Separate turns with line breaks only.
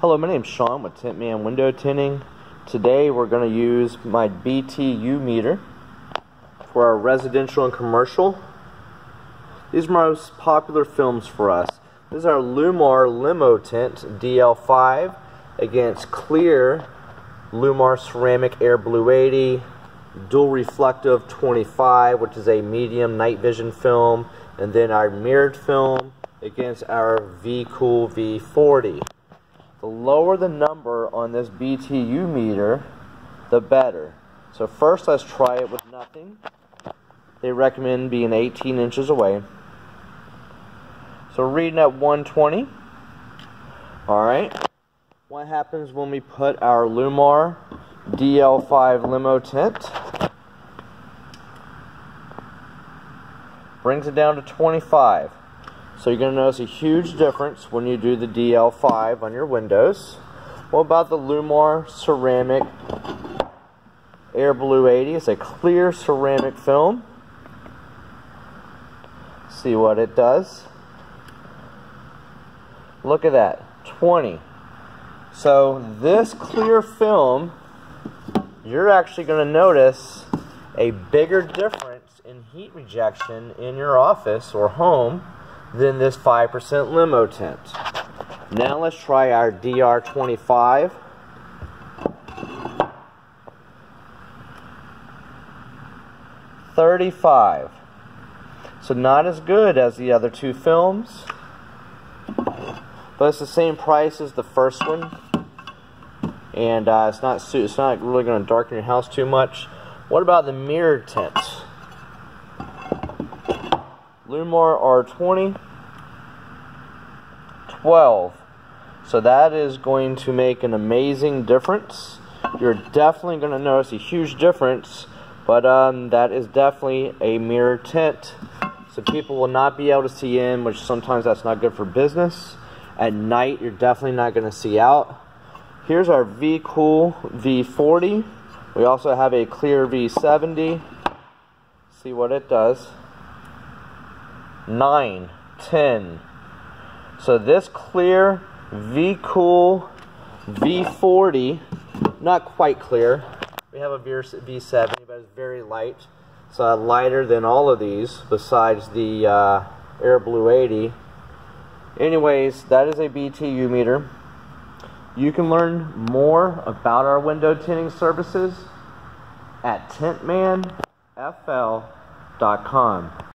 Hello, my name is Sean with Tintman Window Tinting. Today we're going to use my BTU meter for our residential and commercial. These are most popular films for us. This is our Llumar Limo Tint DL5 against clear Llumar Ceramic Air Blue 80, Dual Reflective 25, which is a medium night vision film, and then our mirrored film against our V-Kool V40. The lower the number on this BTU meter, the better. So first let's try it with nothing. They recommend being 18 inches away. So reading at 120. Alright. What happens when we put our Llumar DL5 limo tint? Brings it down to 25. So you're going to notice a huge difference when you do the DL5 on your windows. What about the Llumar Ceramic Air Blue 80? It's a clear ceramic film. See what it does. Look at that, 20. So this clear film, you're actually going to notice a bigger difference in heat rejection in your office or home than this 5% limo tint. Now let's try our DR25. Thirty-five. So not as good as the other two films, but it's the same price as the first one, and uh, it's not it's not really going to darken your house too much. What about the mirror tint? Llumar R20, 12. So that is going to make an amazing difference. You're definitely going to notice a huge difference, but um, that is definitely a mirror tint. So people will not be able to see in, which sometimes that's not good for business. At night, you're definitely not going to see out. Here's our V-Kool V40. We also have a clear V70. See what it does. 9, 10. So this clear V-Kool V40, not quite clear. We have a V70, but it's very light. It's uh, lighter than all of these, besides the uh, Air Blue 80. Anyways, that is a BTU meter. You can learn more about our window tinting services at tintmanfl.com.